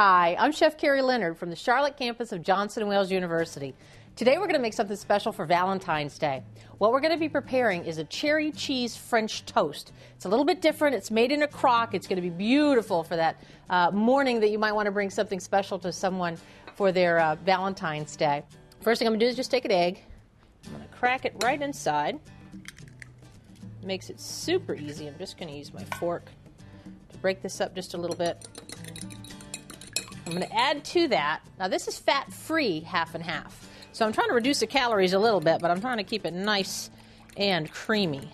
Hi, I'm Chef Carrie Leonard from the Charlotte campus of Johnson & Wales University. Today we're going to make something special for Valentine's Day. What we're going to be preparing is a cherry cheese French toast. It's a little bit different. It's made in a crock. It's going to be beautiful for that uh, morning that you might want to bring something special to someone for their uh, Valentine's Day. First thing I'm going to do is just take an egg. I'm going to crack it right inside. Makes it super easy. I'm just going to use my fork to break this up just a little bit. I'm going to add to that. Now, this is fat free half and half. So I'm trying to reduce the calories a little bit, but I'm trying to keep it nice and creamy.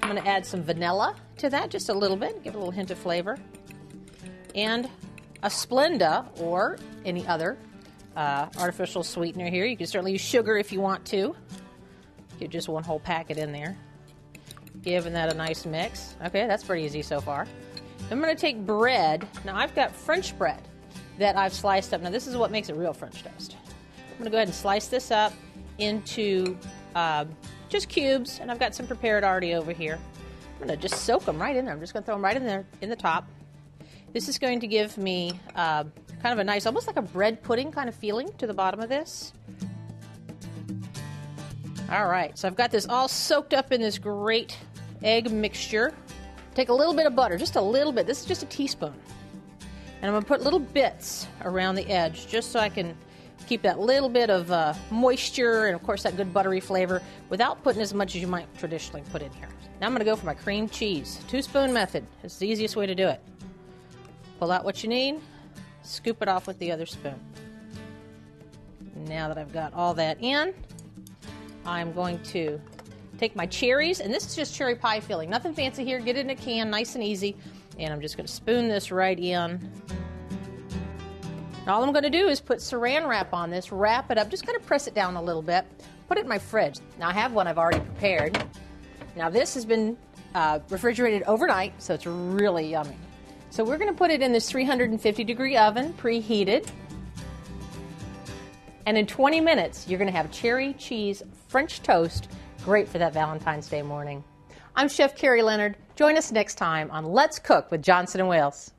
I'm going to add some vanilla to that, just a little bit, give a little hint of flavor. And a Splenda or any other uh, artificial sweetener here. You can certainly use sugar if you want to. Get just one whole packet in there. Giving that a nice mix. Okay, that's pretty easy so far. I'm going to take bread. Now I've got French bread that I've sliced up. Now this is what makes it real French toast. I'm going to go ahead and slice this up into uh, just cubes, and I've got some prepared already over here. I'm going to just soak them right in there. I'm just going to throw them right in there in the top. This is going to give me uh, kind of a nice, almost like a bread pudding kind of feeling to the bottom of this. All right, so I've got this all soaked up in this great egg mixture. Take a little bit of butter, just a little bit. This is just a teaspoon. And I'm going to put little bits around the edge just so I can keep that little bit of uh, moisture and, of course, that good buttery flavor without putting as much as you might traditionally put in here. Now I'm going to go for my cream cheese. Two spoon method. It's the easiest way to do it. Pull out what you need, scoop it off with the other spoon. Now that I've got all that in, I'm going to take my cherries, and this is just cherry pie filling. Nothing fancy here. Get it in a can, nice and easy. And I'm just going to spoon this right in all I'm going to do is put saran wrap on this, wrap it up, just kind of press it down a little bit, put it in my fridge. Now I have one I've already prepared. Now this has been uh, refrigerated overnight, so it's really yummy. So we're going to put it in this 350 degree oven, preheated. And in 20 minutes, you're going to have cherry cheese French toast, great for that Valentine's Day morning. I'm Chef Carrie Leonard. Join us next time on Let's Cook with Johnson & Wales.